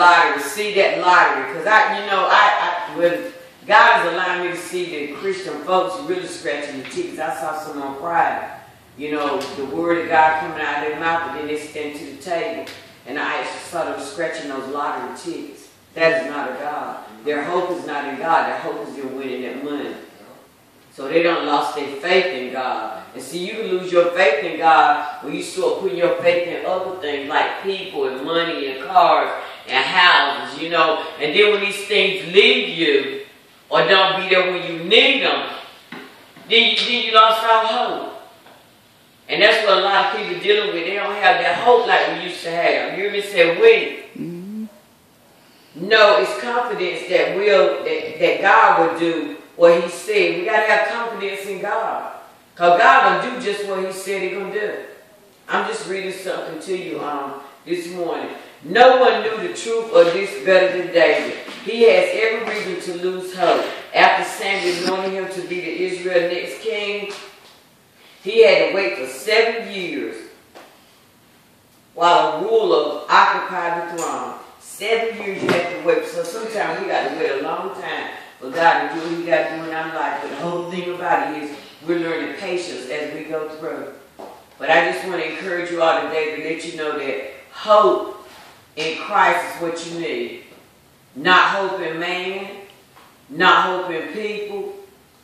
lottery, see that lottery, because I, you know, I, I when God has allowed me to see that Christian folks really scratching the tickets. I saw someone cry. You know, the word of God coming out of their mouth, but then they stand to the table. And I saw them scratching those lottery tickets. That is not a God. Their hope is not in God. Their hope is in winning that money. So they don't lost their faith in God. And see, you can lose your faith in God when you start putting your faith in other things like people and money and cars and houses, you know. And then when these things leave you or don't be there when you need them, then you, then you lost all hope. And that's what a lot of people dealing with. They don't have that hope like we used to have. You hear me say, wait. Mm-hmm. No, it's confidence that will that, that God will do what he said. We got to have confidence in God. Because God to do just what he said he going to do. I'm just reading something to you um, this morning. No one knew the truth of this better than David. He has every reason to lose hope. After Samuel anointing him to be the Israel next king, he had to wait for seven years while a ruler occupied the throne. Seven years you have to wait. So sometimes we got to wait a long time for God to do what he got to do in our life. But the whole thing about it is we're learning patience as we go through. But I just want to encourage you all today to let you know that hope in Christ is what you need. Not hope in man, not hope in people,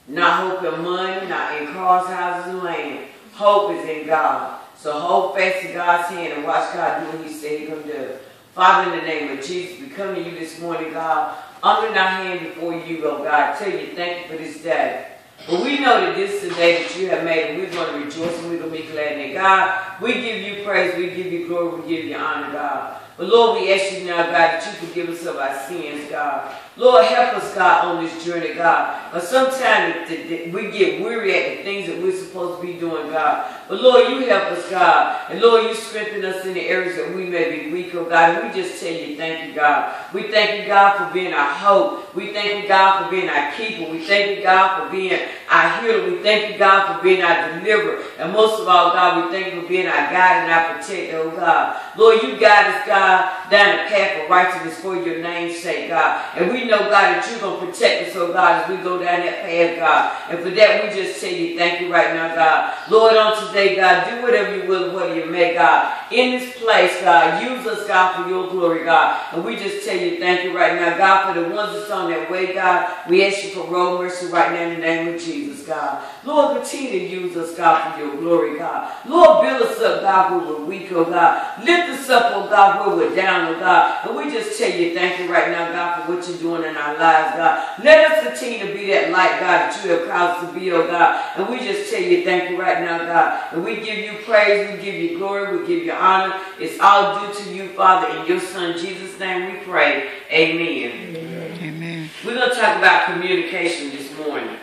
not hope in money, not in cars, houses, and land. Hope is in God. So hold fast to God's hand and watch God do what he said going to do. Father, in the name of Jesus, we come to you this morning, God, under our hand before you, oh God. I Tell you thank you for this day. But we know that this is the day that you have made, and we're going to rejoice and we're going to be glad in it. God, we give you praise, we give you glory, we give you honor, God. But Lord, we ask you now, God, that you forgive us of our sins, God. Lord, help us, God, on this journey, God. But sometimes we get weary at the things that we're supposed to be doing, God. But Lord, you help us, God. And Lord, you strengthen us in the areas that we may be weak, oh God. And we just tell you thank you, God. We thank you, God, for being our hope. We thank you, God, for being our keeper. We thank you, God, for being our healer. We thank you, God, for being our deliverer. And most of all, God, we thank you for being our guide and our protector, oh God. Lord, you guide us, God, down the path of righteousness for your name's sake, God. And we know, God, that you're going to protect us, oh God, as we go down that path, God. And for that, we just tell you thank you right now, God. Lord, on today, God, do whatever you will, whatever you may, God. In this place, God, use us, God, for your glory, God. And we just tell you thank you right now, God, for the ones that's on their way, God. We ask you for road mercy right now in the name of Jesus, God. Lord, continue to use us, God, for your glory, God. Lord, build us up, God, where we're weak, oh God. Lift us up, oh God, where we're down, oh God. And we just tell you thank you right now, God, for what you're doing in our lives, God. Let us continue to be that light, God, that you have caused to be, oh God. And we just tell you thank you right now, God. And we give you praise, we give you glory, we give you honor. It's all due to you, Father. In your Son, Jesus' name we pray. Amen. Amen. We're going to talk about communication this morning.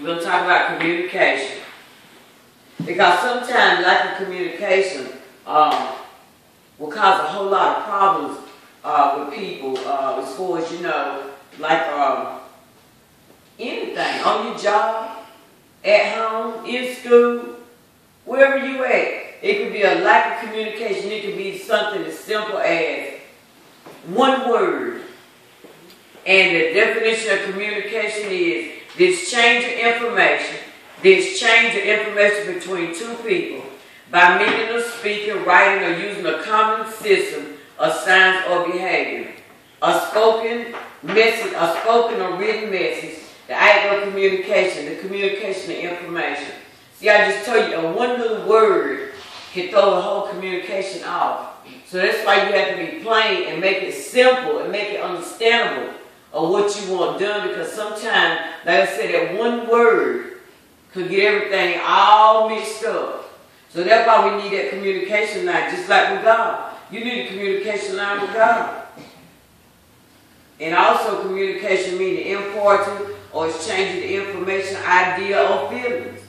We're going to talk about communication. Because sometimes lack of communication um, will cause a whole lot of problems uh, with people uh, as far as, you know, like um, anything on your job, at home, in school, wherever you at. It could be a lack of communication. It could be something as simple as one word. And the definition of communication is this change of information, this change of information between two people by meaning of speaking, writing, or using a common system of signs or behavior. A spoken message, a spoken or written message, the act of communication, the communication of information. See, I just told you, a one little word can throw the whole communication off. So that's why you have to be plain and make it simple and make it understandable of what you want done because sometimes, like I said, that one word could get everything all mixed up. So that's why we need that communication line, just like with God. You need a communication line with God. And also communication meaning importing or exchanging the information, idea, or feelings.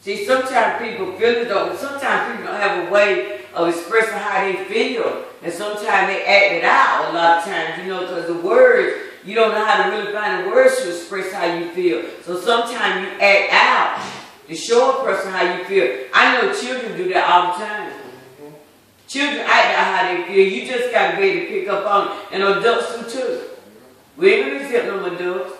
See, sometimes people feel it though, sometimes people don't have a way of expressing how they feel. And sometimes they act it out a lot of times, you know, because the words, you don't know how to really find the words to express how you feel. So sometimes you act out to show a person how you feel. I know children do that all the time. Children act out how they feel. You just got to be able to pick up on it. And adults do too. We ain't gonna exempt them adults.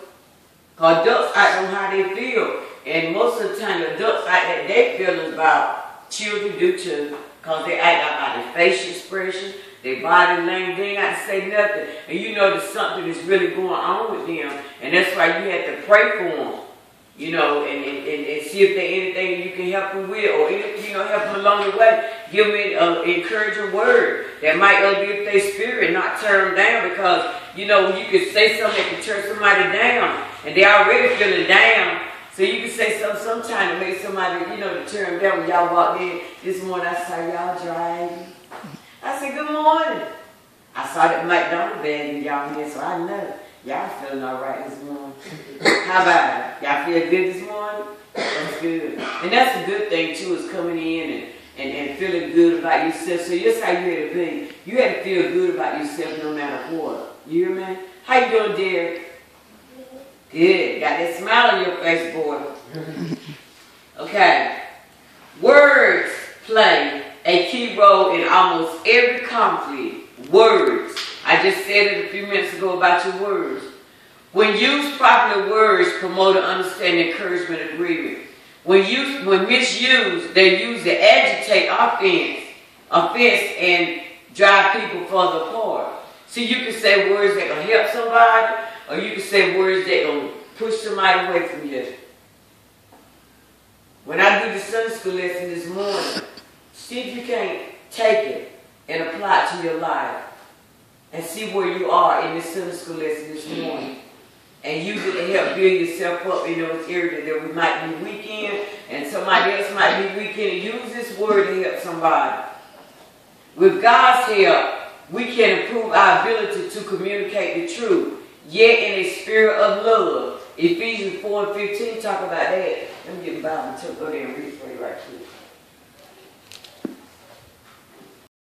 Cause adults act on how they feel. And most of the time, adults act that they feelings about children do too. Cause they act out about their facial expression, their body language. They ain't got to say nothing. And you know that something is really going on with them. And that's why you have to pray for them you know, and, and, and, see if there's anything you can help them with, or you know, help them along the way. Give them an uh, encouraging word that might uplift their spirit, not tear them down, because you know you could say something that can turn somebody down, and they already feeling down. So you can say something sometime to make somebody, you know, to turn them down. When y'all walked in this morning, I saw y'all driving. I said, "Good morning." I saw that McDonald's bag in y'all here, so I know. Y'all feeling all right this morning? How about it? Y'all feel good this morning? That's good. And that's a good thing too, is coming in and, and, and feeling good about yourself. So that's how you had to be. You had to feel good about yourself no matter what. You hear me? How you doing, dear? Good. Got that smile on your face, boy. Okay. Words play a key role in almost every conflict. Words. I just said it a few minutes ago about your words. When used properly, words promote an understanding, encouragement, agreement. When used, when misused, they're used to agitate offense, offense, and drive people further apart. See, you can say words that will help somebody, or you can say words that will push somebody away from you. When I do the Sunday school lesson this morning, see if you can't take it and apply it to your life and see where you are in this Sunday school lesson this morning. And use it to help build yourself up in those areas that we might be weak in and somebody else might be weak in. Use this word to help somebody. With God's help, we can improve our ability to communicate the truth, yet in a spirit of love. Ephesians 4 and 15 talk about that. Let me get the Bible to go there and read for you right